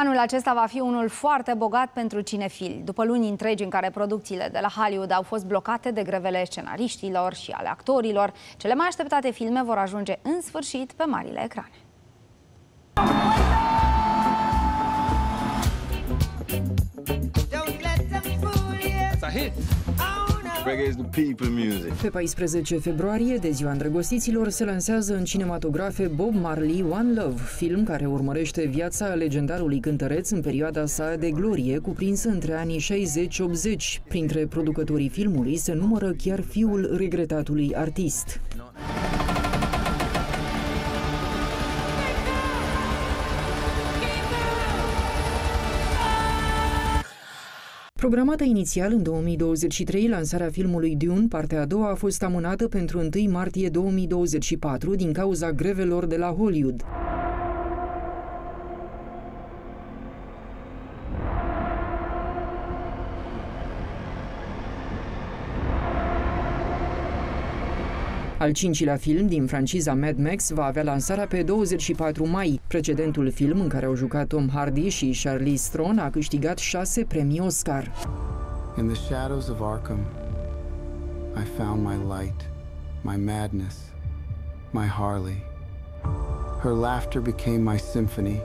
Anul acesta va fi unul foarte bogat pentru cinefili. După luni întregi în care producțiile de la Hollywood au fost blocate de grevele scenariștilor și ale actorilor, cele mai așteptate filme vor ajunge în sfârșit pe marile ecrane. That's a hit. Pe 14 februarie, de ziua îndrăgostiților, se lansează în cinematografe Bob Marley One Love, film care urmărește viața legendarului cântăreț în perioada sa de glorie, cuprinsă între anii 60-80. Printre producătorii filmului se numără chiar fiul regretatului artist. Programată inițial în 2023, lansarea filmului Dune, partea a doua, a fost amânată pentru 1 martie 2024 din cauza grevelor de la Hollywood. Al cincilea film din franciza Mad Max va avea lansarea pe 24 mai. Precedentul film în care au jucat Tom Hardy și Charlize Theron a câștigat șase premii Oscar. In the shadows of Arkham, I found my light, my madness, my Harley. Her laughter became my symphony.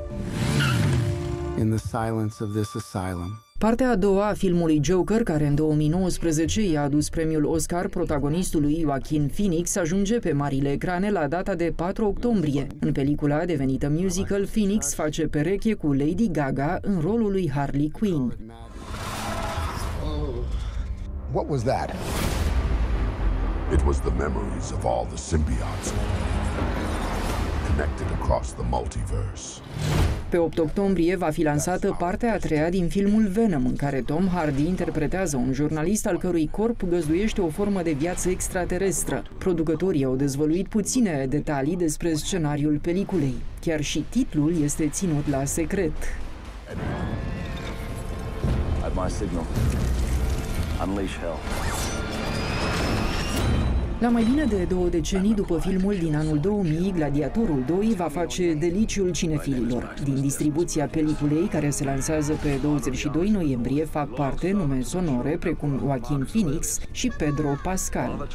In the silence of this asylum, Partea a doua a filmului Joker, care în 2019 i-a adus premiul Oscar protagonistului Joaquin Phoenix, ajunge pe marile ecrane la data de 4 octombrie. În pelicula devenită musical, Phoenix face pereche cu Lady Gaga în rolul lui Harley Quinn. What was that? It was the memories of all the symbiotes connected across the multiverse. Pe 8 octombrie va fi lansată partea a treia din filmul Venom, în care Tom Hardy interpretează un jurnalist al cărui corp găzduiește o formă de viață extraterestră. Producătorii au dezvăluit puține detalii despre scenariul peliculei. Chiar și titlul este ținut la secret. At my signal. Unleash hell. La mai bine de două decenii după filmul din anul 2000, Gladiatorul 2 va face deliciul cinefililor. Din distribuția peliculei, care se lansează pe 22 noiembrie, fac parte nume sonore precum Joaquin Phoenix și Pedro Pascal.